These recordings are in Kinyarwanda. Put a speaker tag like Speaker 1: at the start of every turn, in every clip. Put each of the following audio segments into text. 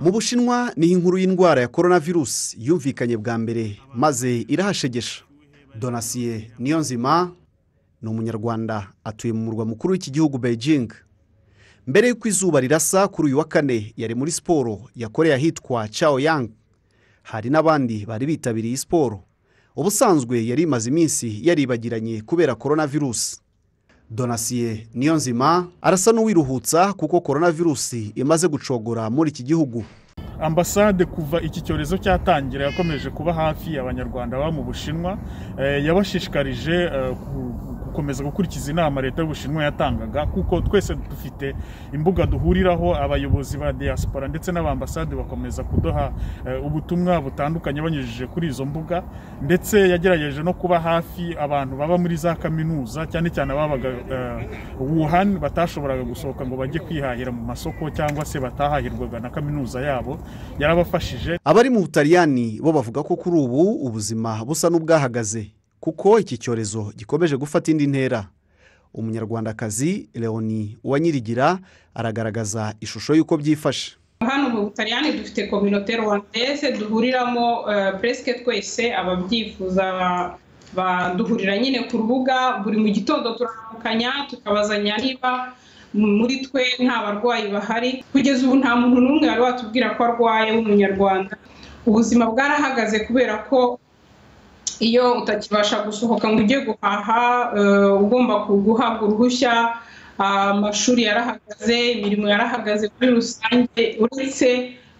Speaker 1: mu bushinwa ni ho inkuru y'indwara ya korona virusi yumvikanye bwa mbere maze irahashegesha. Donasiye niyo nzima ni umunyarwanda atuye mu murwa mukuru w'iki gihugu beijing. Mbere y'uko izuba rirasa kuri uyu wa kane yari muri siporo yakoreye ahitwa Chao Yang hari n'abandi bari bitabiriye siporo. Ubusanzwe yari imaze iminsi yaribagiranye kubera korona virusi donasiye niyo nzima arasa n'uwiruhutsa kuko korona virusi imaze gucogora muri iki gihugu.
Speaker 2: Ambasade kuva iki cyorezo cyatangira yakomeje kuba hafi abanyarwanda baba mu bushinwa yabashishikarije gukomeza gukurikiza inama leta y'ubushinwa yatangaga kuko twese dufite imbuga duhuriraho abayobozi ba diaspora ndetse n'abambasade bakomeza kuduha ubutumwa butandukanye banyujije kuri izo mbuga ndetse yagerageje no kuba hafi abantu baba muri za kaminuza cyane cyane ababaga wuhan batashoboraga gusohoka ngo bajye kwihahira mu masoko cyangwa se batahahirwaga na kaminuza yabo yarabafashije.
Speaker 1: Abari mu butaliyani bo bavuga ko kuri ubu ubuzima busa n'ubwahagaze. Kuko iki cyorezo gikomeje gufata indi ntera. Umunyarwandakazi leoni uwanyirigira aragaragaza ishusho y'uko byifashe.
Speaker 3: Hano mu butaliyani dufite kominote rwandese duhuriramo puresike twese ababyifuza baduhurira nyine ku rubuga. Buri mu gitondo turamukanya tukabazanya niba muri twe nta barwayi bahari. Kugeza ubu nta muntu n'umwe wari watubwira ko arwaye w'umunyarwanda. Ubuzima bwarahagaze kubera ko iyo utakibasha gusohoka ngo ujye guhaha ugomba guhabwa uruhushya amashuri yarahagaze imirimo yarahagaze muri rusange uretse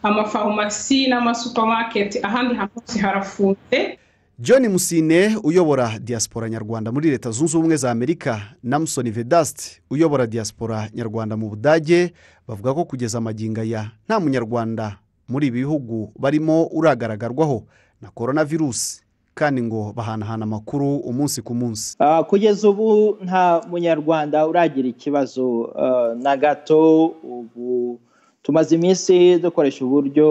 Speaker 3: amafarumasi n'amasupamaketi ahandi hantu hose harafunze.
Speaker 1: John musine uyobora diaspora nyarwanda muri leta zunze ubumwe za amerika na musoni vedasite uyobora diaspora nyarwanda mu budage bavuga ko kugeza amagingo aya nta munyarwanda muri ibi bihugu barimo uragaragarwaho na korona virusi kandi ngo bahanahana amakuru umunsi ku munsi.
Speaker 4: Kugeza ubu nta munyarwanda uragira ikibazo. Na gato ubu tumaze iminsi dukoresha uburyo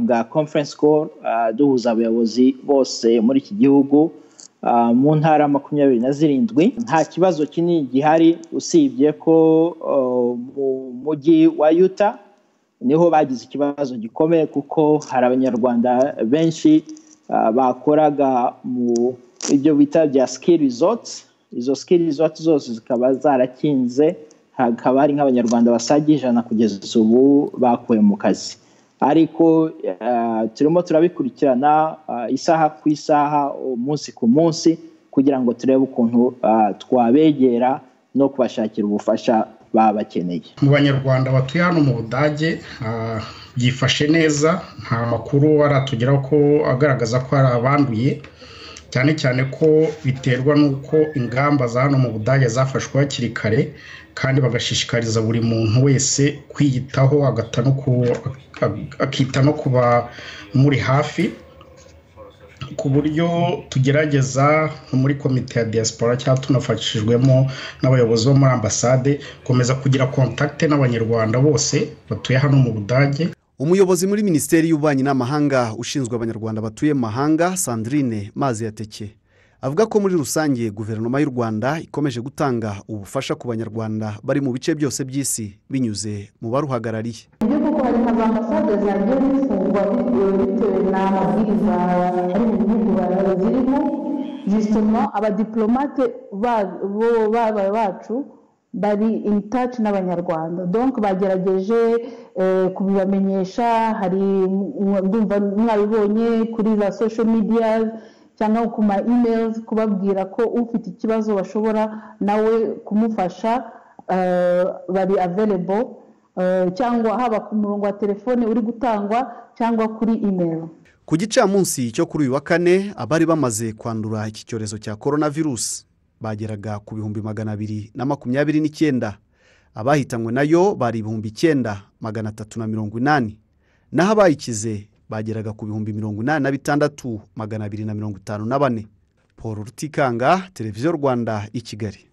Speaker 4: bwa conference call duhuza abayobozi bose muri iki gihugu mu ntara makumyabiri na zirindwi. Nta kibazo kinini gihari usibye ko mu mujyi wa yuta ni ho bagize ikibazo gikomeye kuko hari abanyarwanda benshi bakoraga mu ibyo bita bya ski resort izo ski resort zose zikaba zarakinze hakaba hari nk'abanyarwanda basaga ijana kugeza ubu bakuwe mu kazi. Ariko turimo turabikurikirana isaha ku isaha umunsi ku munsi kugira ngo turebe ukuntu twabegera no kubashakira ubufasha baba bakeneye
Speaker 5: mu banyarwanda batuye hano mu budage byifashe neza nta makuru aratugeraho ko agaragaza ko hari abanduye. Cyane cyane ko biterwa n'uko ingamba za hano mu budage zafashwe hakiri kare kandi bagashishikariza buri muntu wese kwiyitaho akita no kuba muri hafi. Ku buryo tugerageza muri komite ya diaspora cyangwa tunafashijwemo n'abayobozi bo muri ambasade gukomeza kugira kontakite n'abanyarwanda bose batuye hano mu budage.
Speaker 1: Umuyobozi muri minisiteri y'ububanyi n'amahanga ushinzwe abanyarwanda batuye mu mahanga sandrine mazi yateke avuga ko muri rusange guverinoma y'u rwanda ikomeje gutanga ubufasha ku banyarwanda bari mu bice byose by'isi binyuze mu baruhagarariye.
Speaker 6: Ibyo kuko hari nka za ambasade zagiye zifungwa bitewe n'amabwiriza ari mu bihugu zirimo jisitoma abadiplomate bacu bari in touch n'abanyarwanda. Donc bagerageje kubibamenyesha hari ndumva mwabibonye kuri za social media cyangwa ku ma emails kubabwira ko ufite ikibazo bashobora nawe kumufasha bari available. Cyangwa haba ku murongo wa telefone uri gutangwa cyangwa kuri email.
Speaker 1: Ku gicamunsi cyo kuri uyu wa kane abari bamaze kwandura iki cyorezo cya korona virusi bageraga ku bihumbi magana abiri na makumyabiri n'icyenda. Abahitanywe na yo bari ibihumbi icyenda magana atatu na mirongo inani. Naho abayikize bageraga ku bihumbi mirongo inani na bitandatu magana abiri na mirongo itanu na bane. Paul rutikanga televiziyo rwanda i kigali.